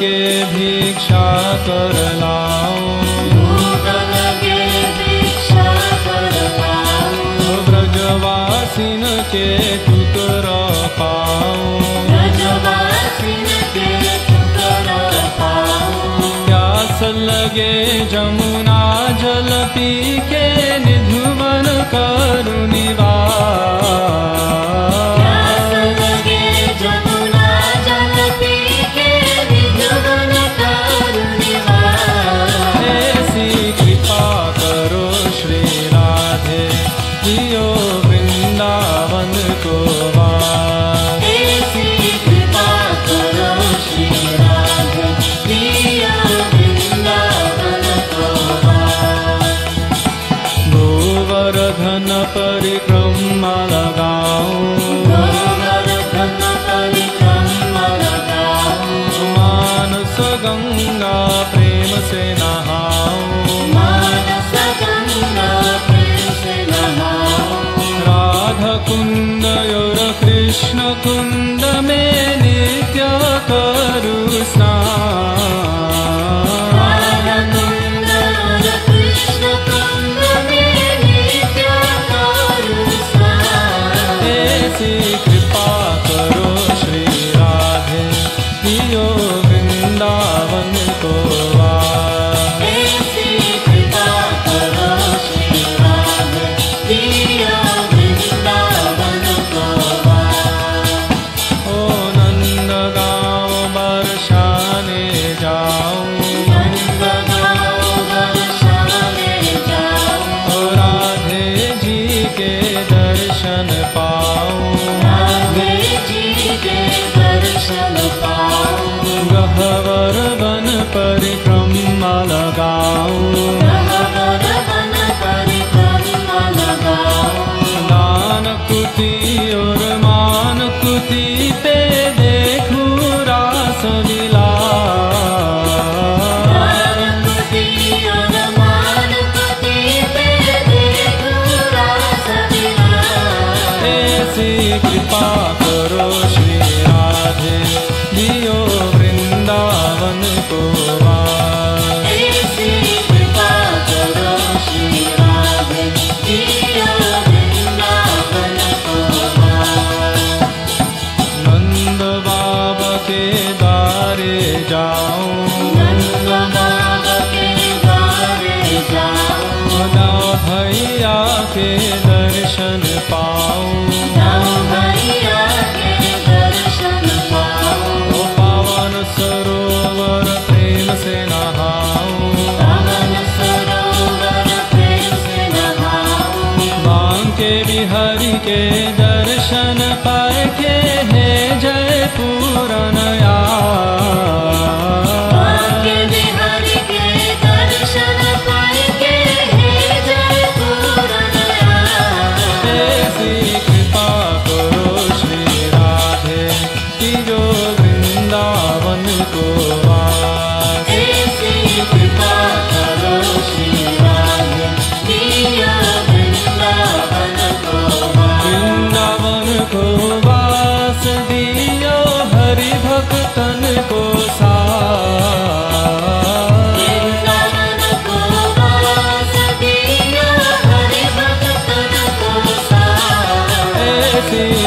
के भिक्षा कर लाओ ब्रजवासिन के टुकर पाओ प्यास लगे जमुना जल पी के निधुवन करुणिवा राधे जियो वृंदावन को कृष्ण कुन्दमे नित्य तरुषा कृष्णे ऐसी कृपा करो श्री राधे दियो वृंदावन को कृपा करो नंद बाबा के द्वारे जाऊं नंद बाबा के द्वारे के दर के दर्शन पाए के है जय